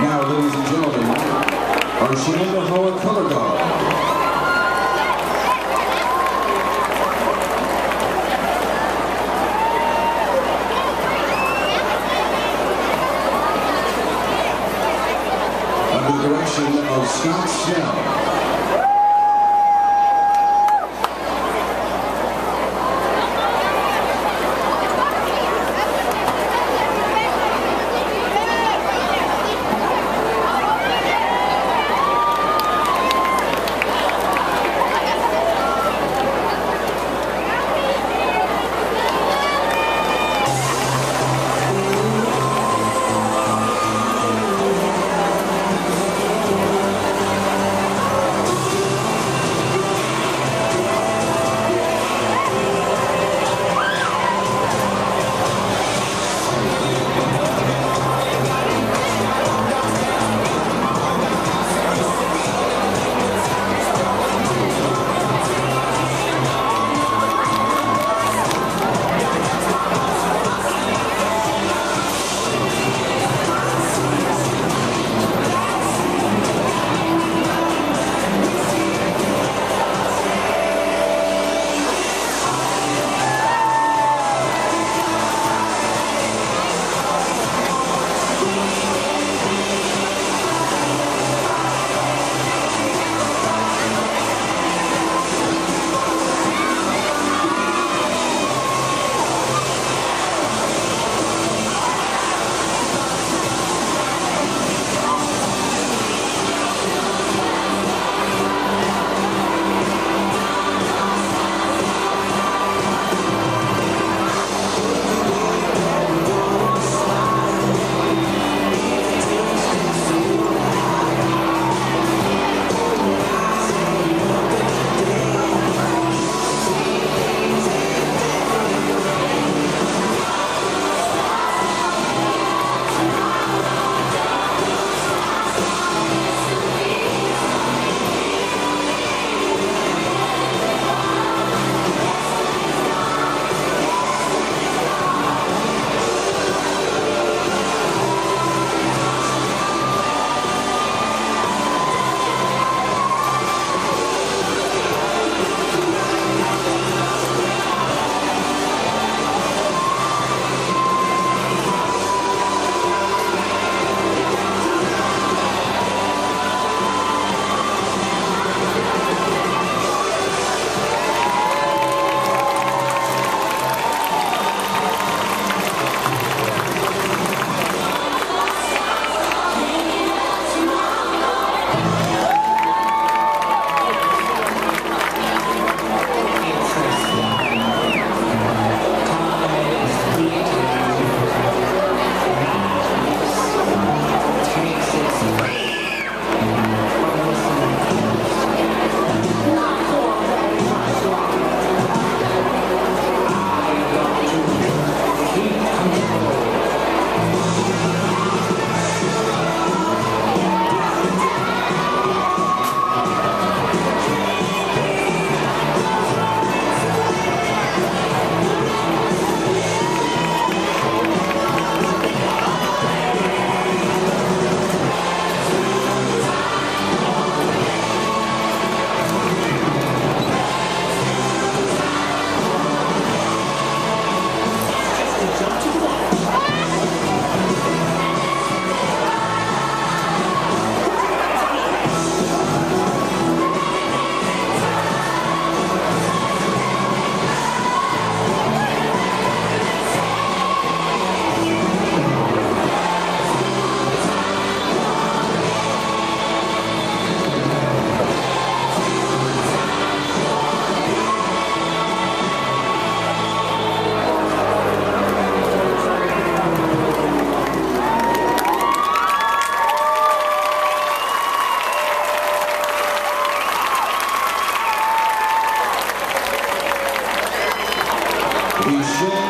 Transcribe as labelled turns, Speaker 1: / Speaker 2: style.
Speaker 1: Now, ladies and gentlemen, our Shenandoah Color Guard. Under direction of Scott Snell. E